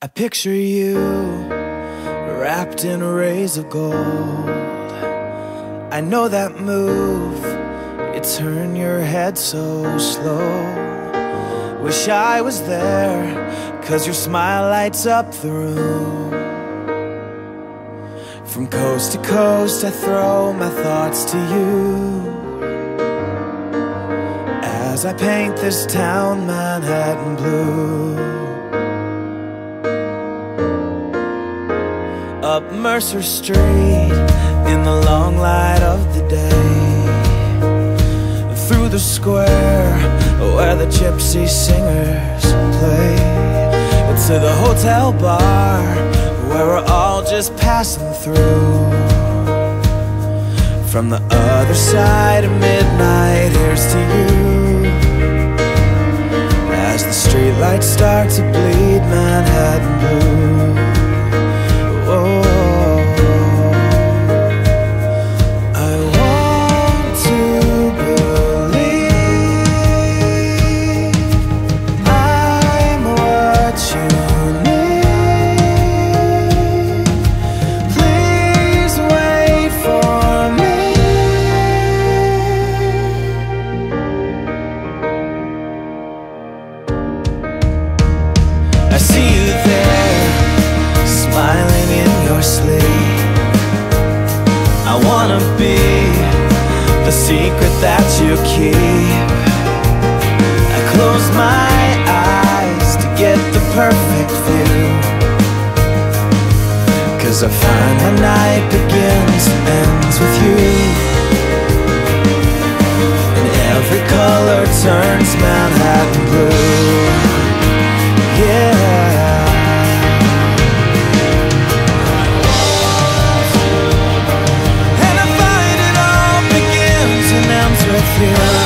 I picture you wrapped in rays of gold. I know that move, you turn your head so slow. Wish I was there, cause your smile lights up the room. From coast to coast, I throw my thoughts to you. As I paint this town, Manhattan blue. Mercer Street in the long light of the day. Through the square where the gypsy singers play. To the hotel bar where we're all just passing through. From the other side of midnight, here's to you. As the streetlights start to bleed Manhattan blue. I wanna be the secret that you keep. I close my eyes to get the perfect view. Cause I find the night begins and ends with you. feel